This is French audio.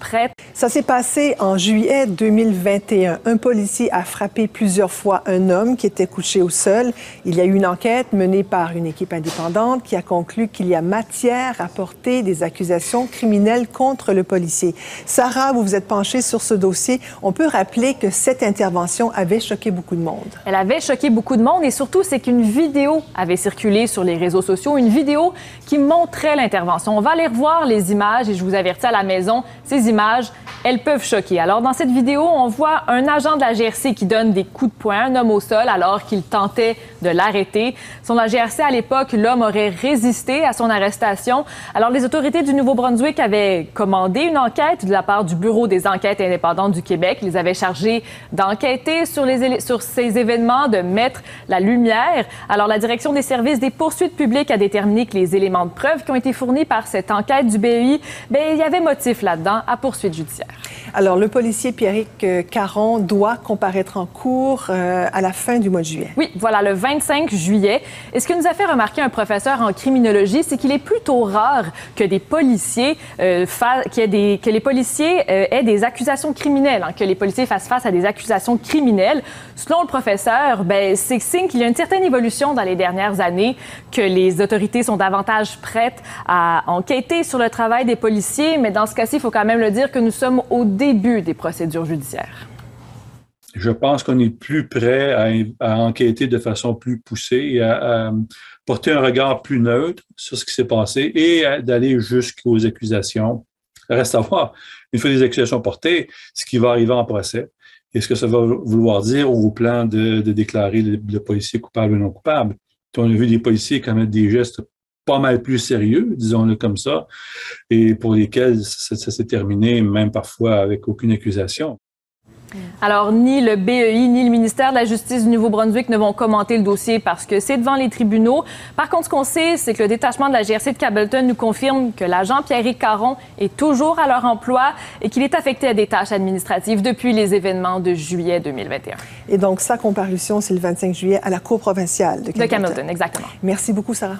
prête. Ça s'est passé en juillet 2021. Un policier a frappé plusieurs fois un homme qui était couché au sol. Il y a eu une enquête menée par une équipe indépendante qui a conclu qu'il y a matière à porter des accusations criminelles contre le policier. Sarah, vous vous êtes penchée sur ce dossier. On peut rappeler que cette intervention avait choqué beaucoup de monde. Elle avait choqué beaucoup de monde et surtout, c'est qu'une vidéo avait circulé sur les réseaux sociaux, une vidéo qui montrait l'intervention. On va aller revoir les images et je vous avertis à la maison, ces images, elles peuvent choquer. Alors, dans cette vidéo, on voit un agent de la GRC qui donne des coups de poing à un homme au sol alors qu'il tentait de l'arrêter. Selon la GRC, à l'époque, l'homme aurait résisté à son arrestation. Alors, les autorités du Nouveau-Brunswick avaient commandé une enquête de la part du Bureau des enquêtes indépendantes du Québec. Ils avaient chargé d'enquêter sur, sur ces événements, de mettre la lumière. Alors, la Direction des services des poursuites publiques a déterminé que les éléments de preuve qui ont été fournis par cette enquête du BEI, bien, il y avait motif à poursuite judiciaire. Alors, le policier Pierrick euh, Caron doit comparaître en cours euh, à la fin du mois de juillet. Oui, voilà, le 25 juillet. Et ce que nous a fait remarquer un professeur en criminologie, c'est qu'il est plutôt rare que des policiers, euh, que les policiers aient des accusations criminelles, hein, que les policiers fassent face à des accusations criminelles. Selon le professeur, ben, c'est signe qu'il y a une certaine évolution dans les dernières années, que les autorités sont davantage prêtes à enquêter sur le travail des policiers, mais dans ce cas-ci, il faut quand même le dire que nous sommes au début des procédures judiciaires. Je pense qu'on est plus prêt à, enquêter de façon plus poussée et à, porter un regard plus neutre sur ce qui s'est passé et d'aller jusqu'aux accusations. Reste à voir, une fois des accusations portées, ce qui va arriver en procès. Est-ce que ça va vouloir dire au plan de, déclarer le, policier coupable ou non coupable? On a vu des policiers commettre des gestes pas mal plus sérieux, disons-le comme ça, et pour lesquels ça, s'est terminé même parfois avec aucune accusation. Alors, ni le BEI ni le ministère de la Justice du Nouveau-Brunswick ne vont commenter le dossier parce que c'est devant les tribunaux. Par contre, ce qu'on sait, c'est que le détachement de la GRC de Cableton nous confirme que l'agent Pierre Caron est toujours à leur emploi et qu'il est affecté à des tâches administratives depuis les événements de juillet 2021. Et donc, sa comparution, c'est le 25 juillet à la Cour provinciale de Cableton. De exactement. Merci beaucoup, Sarah.